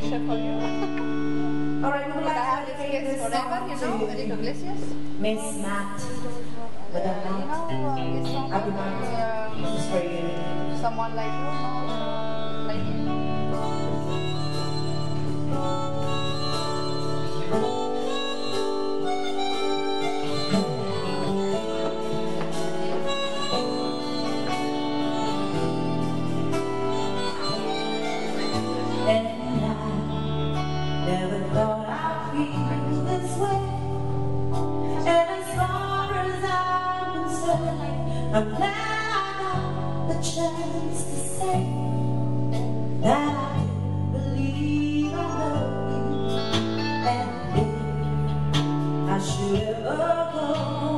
picture for you. All right, we would Like I to dedicate this forever, you know, Enrique Iglesias. Miss Matt. But I'm you not. know, uh, this song, Happy birthday. This is uh, for you. someone like you, like you. Never thought I'd feel this way. And as far as I'm concerned I'm glad I chance to say That I believe I love you. And I should ever go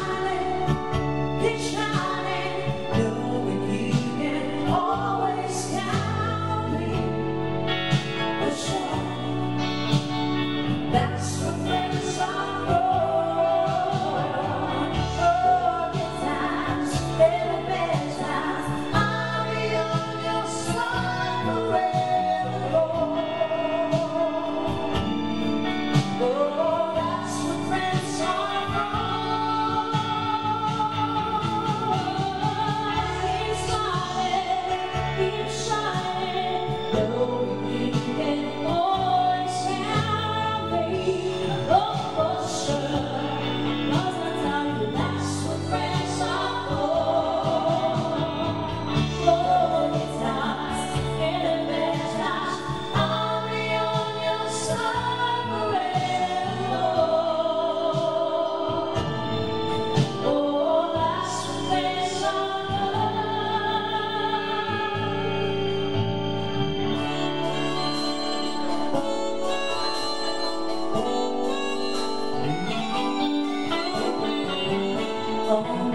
alone.